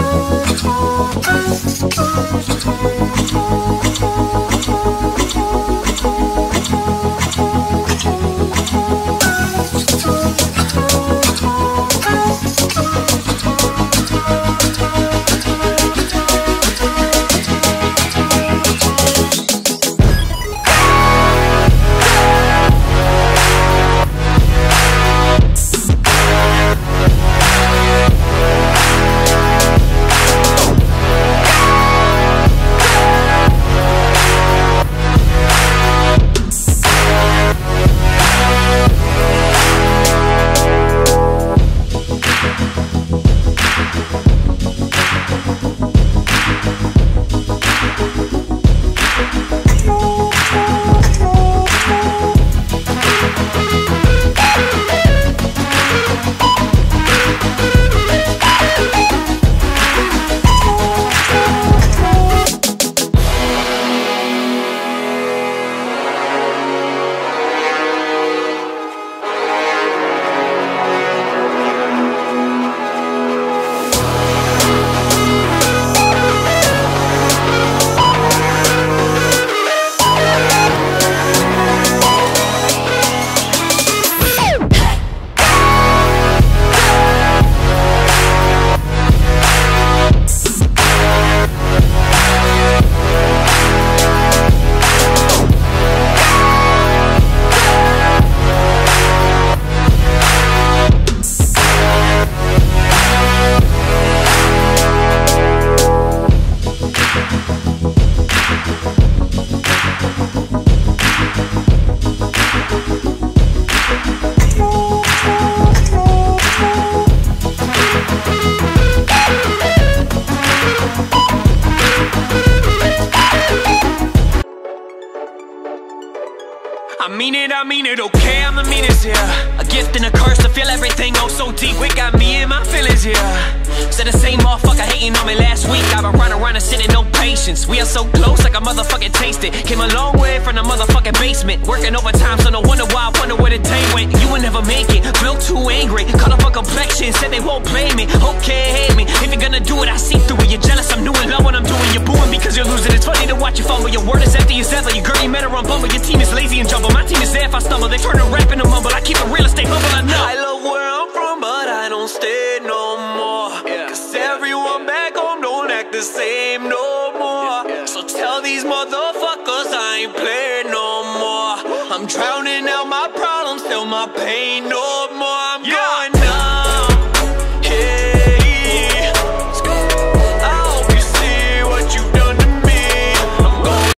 Oh. Mean it, I mean it, okay, I'm the meanest, yeah. A gift and a curse to feel everything oh so deep. It got me in my feelings, yeah. Said the same motherfucker hating on me last week. I've been running around and sitting, no patience. We are so close like a motherfucking taste it. Came a long way from the motherfucking basement. Working overtime, so no wonder why I wonder where the day went. You will never make it, real too angry. On complexion, said they won't play me. Okay, hate me, if you're gonna do it, I see through jumble My team is there if I stumble They turn to rap and a mumble. I keep it real estate humble, I know I love where I'm from, but I don't stay no more. Yeah. Cause everyone back home don't act the same no more. So tell these motherfuckers I ain't playing no more. I'm drowning out my problems, feel my pain no